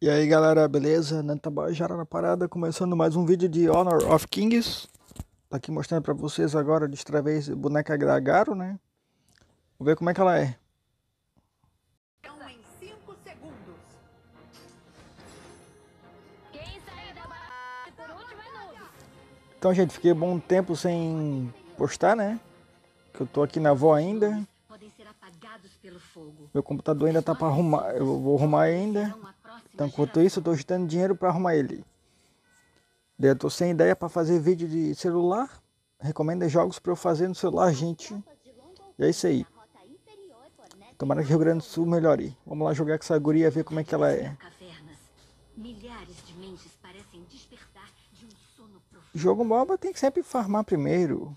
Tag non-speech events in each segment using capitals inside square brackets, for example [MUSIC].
E aí galera, beleza? Nantabajara na parada, começando mais um vídeo de Honor of Kings Tá aqui mostrando pra vocês agora, destravei boneca da Garo, né? Vamos ver como é que ela é Então, em 5 segundos. Quem sair da barra por último é. Então gente, fiquei bom tempo sem postar, né? Que eu tô aqui na avó ainda. Meu computador ainda tá pra arrumar, eu vou arrumar ainda Então enquanto isso eu tô juntando dinheiro pra arrumar ele. Eu tô sem ideia pra fazer vídeo de celular. Recomenda jogos pra eu fazer no celular, gente. E é isso aí. Tomara que Rio Grande do Sul melhore. Vamos lá jogar com essa guria, ver como é que ela é. Jogo MOBA tem que sempre farmar primeiro.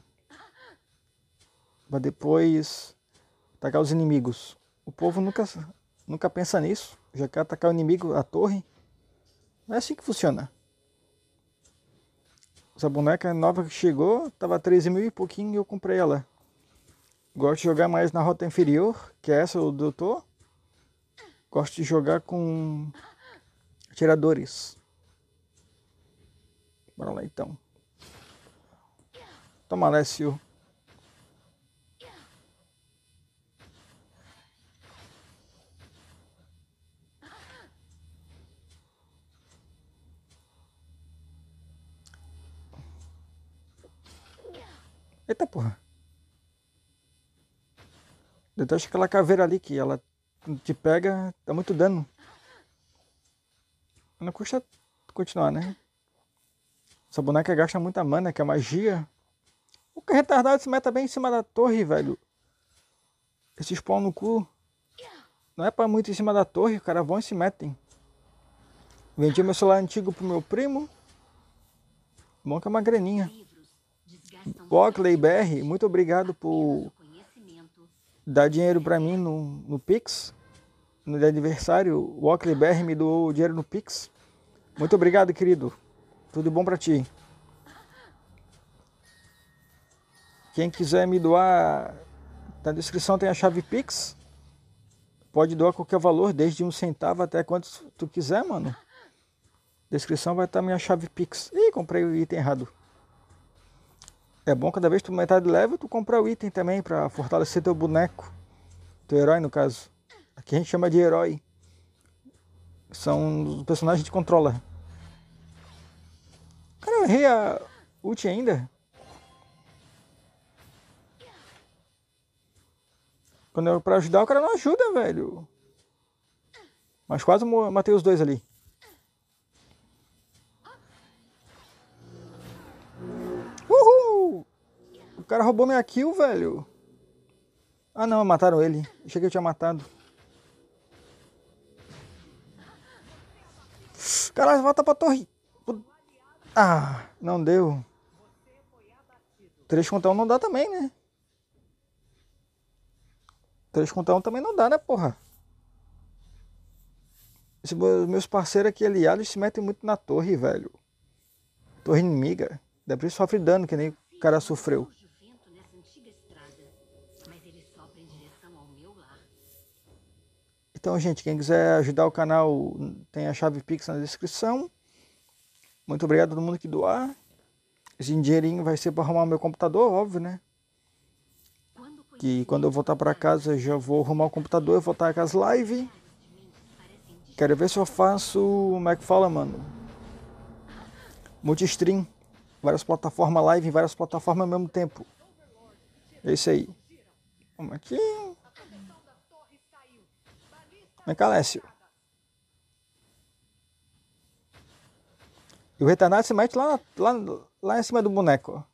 Pra depois atacar os inimigos. O povo nunca, nunca pensa nisso. Já quer atacar o inimigo, a torre. Não é assim que funciona. Essa boneca nova que chegou Tava 13 mil e pouquinho e eu comprei ela. Gosto de jogar mais na rota inferior Que é essa o doutor. Gosto de jogar com Atiradores. Bora lá então. Toma Alessio Eita porra. Deteste aquela caveira ali que ela te pega, dá muito dano. Não custa continuar, né? Essa boneca gasta muita mana, que é magia. O que retardado se meta bem em cima da torre, velho. Esse spawn no cu. Não é pra muito em cima da torre, os caras vão e se metem. Vendi meu celular antigo pro meu primo. Bom que é uma graninha. Walkley BR, muito obrigado por dar dinheiro pra mim no, no Pix. No de aniversário, o Walkley BR me doou dinheiro no Pix. Muito obrigado, querido. Tudo bom pra ti. Quem quiser me doar, na descrição tem a chave Pix. Pode doar qualquer valor, desde um centavo até quantos tu quiser, mano. Descrição vai estar minha chave Pix. Ih, comprei o item errado. É bom cada vez que tu aumentar de level, tu comprar o item também pra fortalecer teu boneco. Teu herói, no caso. Aqui a gente chama de herói. São os personagens que controla. Cara, eu errei a ult ainda. Quando eu pra ajudar, o cara não ajuda, velho. Mas quase matei os dois ali. Cara roubou minha kill, velho. Ah não, mataram ele. Achei que eu tinha matado. Caralho, volta pra torre. Ah, não deu. 3 contra 1 não dá também, né? 3 contra 1 também não dá, né, porra? Esses meus parceiros aqui aliados se metem muito na torre, velho. Torre inimiga. Depois sofre dano, que nem o cara sofreu. Então, gente, quem quiser ajudar o canal, tem a chave Pix na descrição. Muito obrigado a todo mundo que doar. Esse dinheirinho vai ser para arrumar meu computador, óbvio, né? Que quando eu voltar para casa, eu já vou arrumar o computador e voltar com as lives. Quero ver se eu faço, como é que fala, mano? Multistream. Várias plataformas live em várias plataformas ao mesmo tempo. É isso aí. Vamos aqui. Vem cá, Lécio. E o retardado se mete lá, lá, lá em cima do boneco.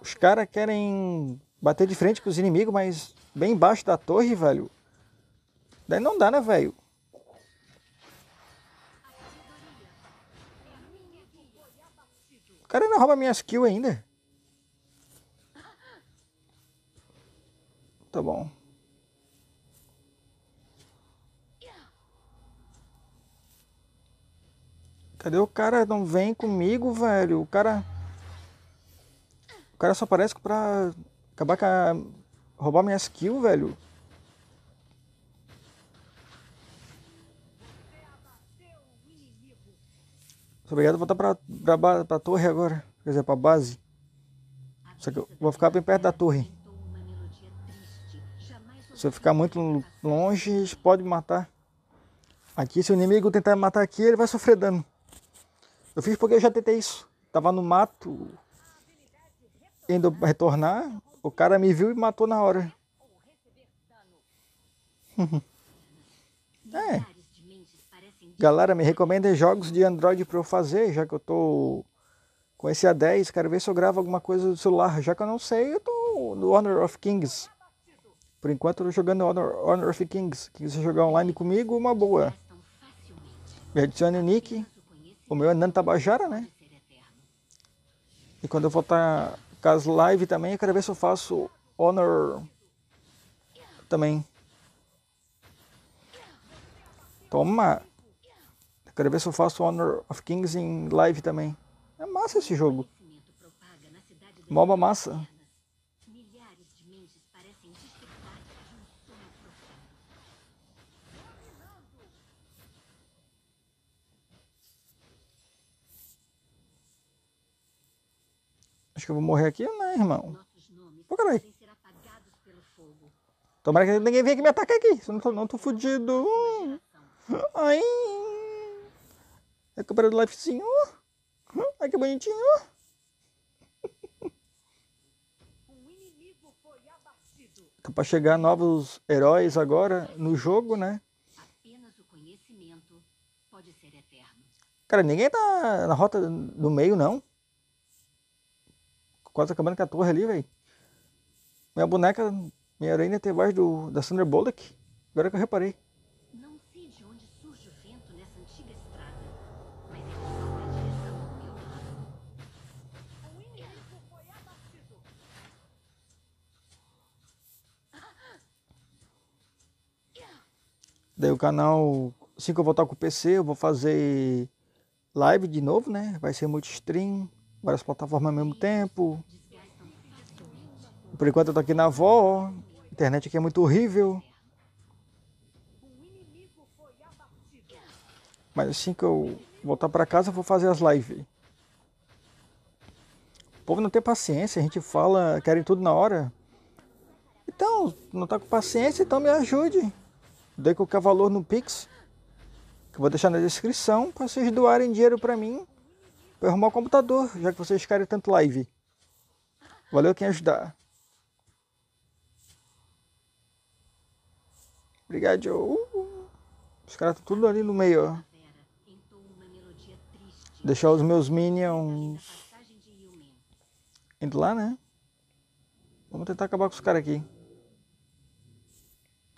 Os caras querem bater de frente com os inimigos, mas bem embaixo da torre, velho. Daí não dá, né, velho? O cara ainda rouba minhas kills ainda. Tá bom. Cadê o cara? Não vem comigo, velho. O cara. O cara só aparece pra acabar com a. roubar minha skill, velho. Tá Obrigado, vou voltar pra, pra, pra torre agora. Quer dizer, pra base. Só que eu vou ficar bem perto da torre. Se eu ficar muito longe, pode me matar. Aqui, se o inimigo tentar me matar aqui, ele vai sofrer dano. Eu fiz porque eu já tentei isso. Tava no mato, indo retornar. O cara me viu e matou na hora. [LAUGHS] é. Galera, me recomendem jogos de Android para eu fazer, já que eu tô com esse A10. Quero ver se eu gravo alguma coisa do celular. Já que eu não sei, eu tô no Honor of Kings. Por enquanto, eu tô jogando Honor, Honor of Kings. Quem quiser jogar online comigo, uma boa. Me adicione o nick. O meu é Nando Tabajara, né? E quando eu voltar com as live também, ver se eu faço Honor também. Toma! Quero ver se eu faço Honor of Kings em live também. É massa esse jogo. Moba massa. Acho que eu vou morrer aqui, né, irmão? Pô, caralho. Tomara que ninguém venha aqui me atacar aqui. Senão eu não tô, não tô fudido. Ai! Recuperando o lifezinho. Ai, que bonitinho. Tá pra chegar novos heróis agora no jogo, né? Cara, ninguém tá na rota do meio, não. Quase acabando com a torre ali, velho. Minha boneca, minha aranha tem voz do, da Sandra Bullock. Agora que eu reparei. Não sei de onde surge o vento nessa antiga estrada, mas ele sopra a direção ao meu lado. Inimigo foi abatido. Daí o canal, assim que eu voltar com o PC, eu vou fazer live de novo, né? Vai ser multi-stream, várias plataformas ao mesmo tempo. Por enquanto eu tô aqui na avó, a internet aqui é muito horrível. Mas assim que eu voltar pra casa, eu vou fazer as lives. O povo não tem paciência, a gente fala, querem tudo na hora. Então, não tá com paciência, então me ajude. Dê qualquer valor no Pix, que eu vou deixar na descrição, para vocês doarem dinheiro pra mim, para arrumar o computador, já que vocês querem tanto live. Valeu quem ajudar. Obrigado. Uh, Os caras estão tudo ali no meio. Deixar os meus minions indo lá, né? Vamos tentar acabar com os caras aqui.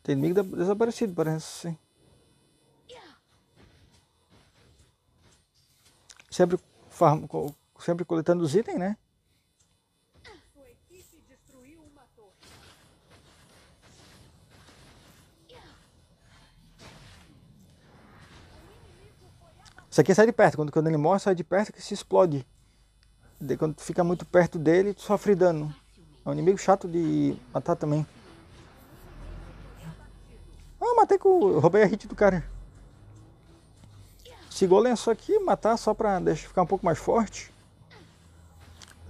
Tem inimigo desaparecido, parece. Sempre, sempre coletando os itens, né? Isso aqui sai de perto. Quando, quando ele morre, sai de perto que se explode. Daí quando tu fica muito perto dele, tu sofre dano. É um inimigo chato de matar também. Ah, matei com. Roubei a hit do cara. Esse golem aqui, matar só pra deixar ficar um pouco mais forte.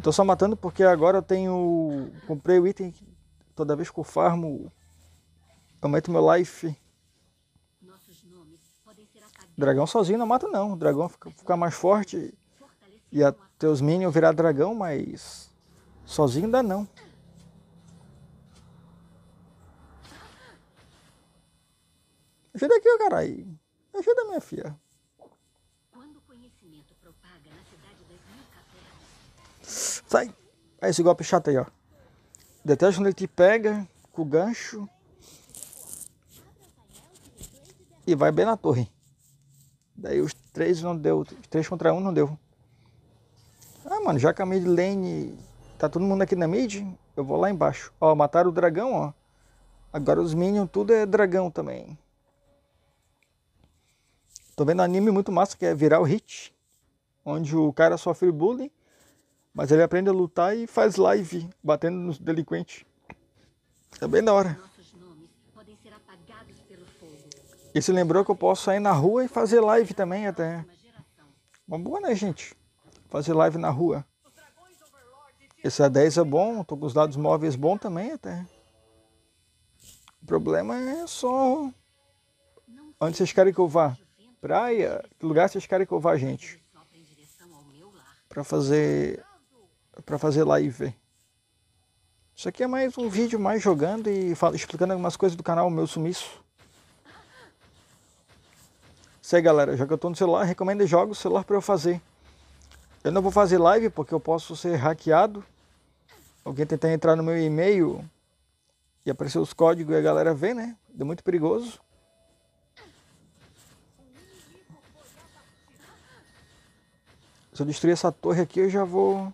Tô só matando porque agora eu tenho. Comprei o item. que Toda vez que eu farmo, aumento meu life. Dragão sozinho não mata não. O dragão fica, fica mais forte e a com a teus minions virar dragão, mas sozinho dá não. Ajuda aqui, caralho. Ajuda minha filha. Quando o conhecimento propaga na cidade das mil cavernas, Sai. Aí esse golpe chato aí, ó. Detesta quando ele te pega com o gancho. E vai bem na torre. Daí os três não deu. Os três contra um não deu. Ah, mano, já que a mid lane tá todo mundo aqui na mid, eu vou lá embaixo. Ó, mataram o dragão, ó. Agora os minions tudo é dragão também. Tô vendo um anime muito massa que é virar o hit. Onde o cara sofre bullying. Mas ele aprende a lutar e faz live, batendo nos delinquentes. É bem da hora. E se lembrou que eu posso sair na rua e fazer live também até. Uma boa, né, gente? Fazer live na rua. Esse A10 é bom, tô com os dados móveis bom também até. O problema é só. Onde vocês querem que eu vá? Praia? Que lugar vocês querem que eu vá, gente? Pra fazer. Pra fazer live. Isso aqui é mais um vídeo mais jogando e explicando algumas coisas do canal Meu Sumiço. Isso aí, galera. Já que eu tô no celular, recomendo jogos celular pra eu fazer. Eu não vou fazer live porque eu posso ser hackeado. Alguém tentar entrar no meu e-mail e aparecer os códigos e a galera vê, né? É muito perigoso. Se eu destruir essa torre aqui, eu já vou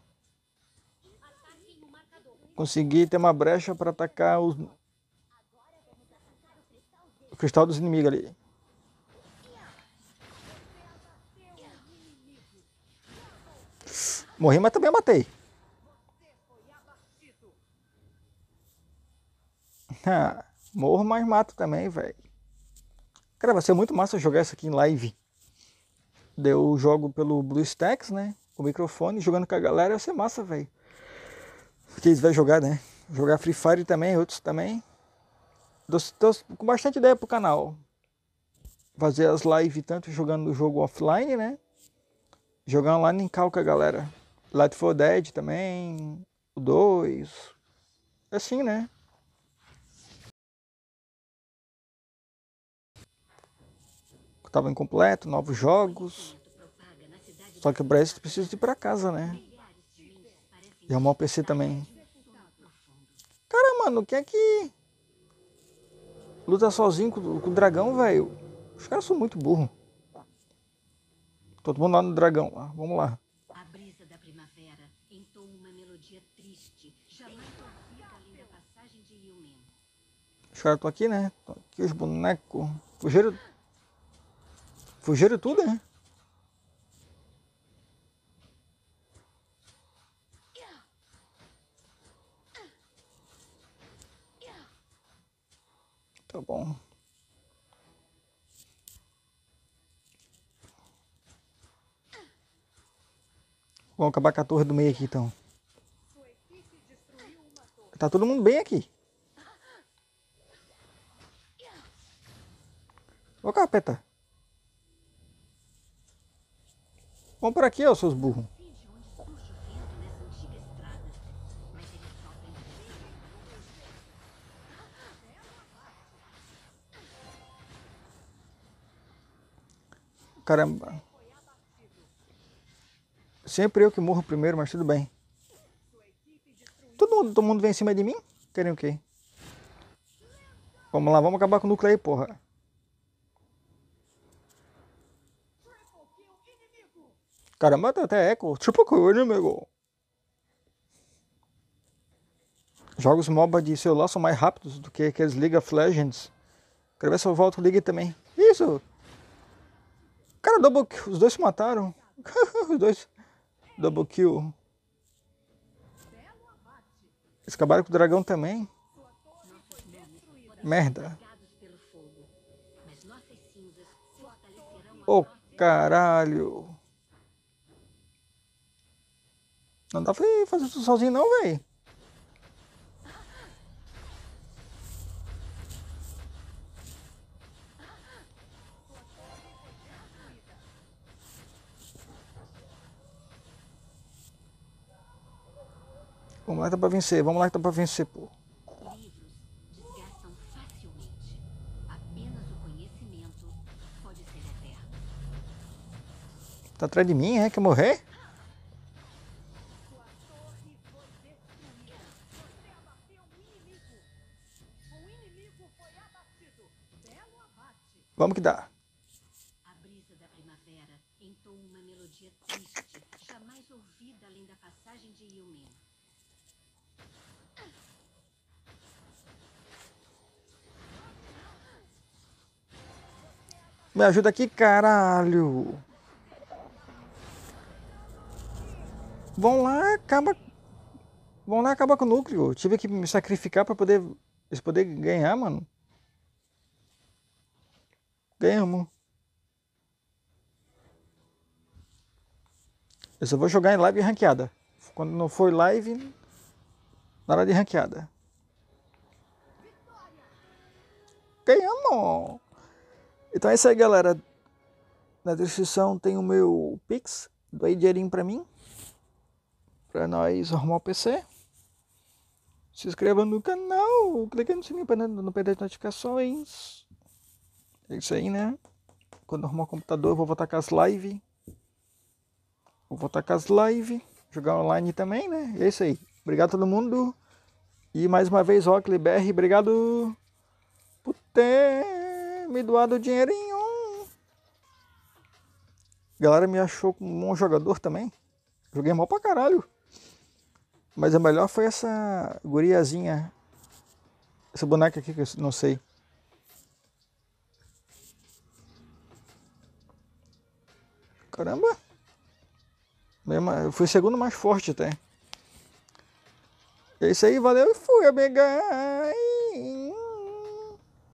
conseguir ter uma brecha para atacar os... o cristal dos inimigos ali. Morri, mas também matei. [LAUGHS] Ah, morro, mas mato também, velho. Cara, vai ser muito massa jogar isso aqui em live. Deu jogo pelo BlueStacks, né? O microfone, jogando com a galera, vai ser massa, velho. Que eles vão jogar, né? Jogar Free Fire também, outros também. Tô com bastante ideia pro canal. Fazer as lives tanto jogando o jogo offline, né? Jogar online em cal com a galera. Light 4 Dead também. O 2. Assim, né? Tava incompleto, novos jogos. Só que pra isso precisa ir pra casa, né? E arrumar o PC também. Cara, mano, quem é que luta sozinho com, com o dragão, velho? Os caras são muito burros. Todo mundo lá no dragão, lá. Vamos lá. Yumen. Os caras estão aqui, né? Tão aqui os bonecos. Fugiram. Fugiram tudo, né? Tá bom. Vamos acabar com a torre do meio aqui então. Tá todo mundo bem aqui. Ô capeta. Vamos por aqui, ó, seus burros. Caramba. Sempre eu que morro primeiro, mas tudo bem. Todo mundo, todo mundo vem em cima de mim? Querem o quê? Vamos lá, vamos acabar com o núcleo aí, porra. Caramba, tem até eco. Triple kill, inimigo. Jogos MOBA de celular são mais rápidos do que aqueles League of Legends. Quero ver se eu volto League também. Isso! Cara, double kill. Os dois se mataram. [LAUGHS] Os dois. Double kill. Eles acabaram com o dragão também. Merda. Ô nossa caralho. Não dá pra fazer isso sozinho não, velho. Vamos lá que dá pra vencer, vamos lá que dá pra vencer, pô. Tá atrás de mim, é? Quer morrer? Sua torre foi destruída. Você abateu um inimigo. O inimigo foi abatido. Belo abate. Vamos que dá. A brisa da primavera entoa uma melodia triste, jamais ouvida além da passagem de Yumen. Me ajuda aqui, caralho. Vão lá, acaba. Vão lá, acaba com o núcleo. Tive que me sacrificar pra poder. Eles poder ganhar, mano. Ganhamos. Eu só vou jogar em live ranqueada. Quando não for live, na hora de ranqueada. Ganhamos! Então é isso aí, galera. Na descrição tem o meu Pix. Doe dinheirinho pra mim. Pra nós arrumar o PC. Se inscreva no canal. Clique no sininho pra não perder as notificações. É isso aí, né? Quando arrumar o computador, eu vou voltar com as lives. Vou voltar com as lives. Jogar online também, né? E é isso aí. Obrigado a todo mundo. E mais uma vez, Oakley BR, obrigado por ter me doado o dinheirinho. A galera me achou um bom jogador também. Joguei mal pra caralho. Mas a melhor foi essa guriazinha. Essa boneca aqui que eu não sei. Caramba! Eu fui segundo mais forte até. É isso aí, valeu e fui, amiga.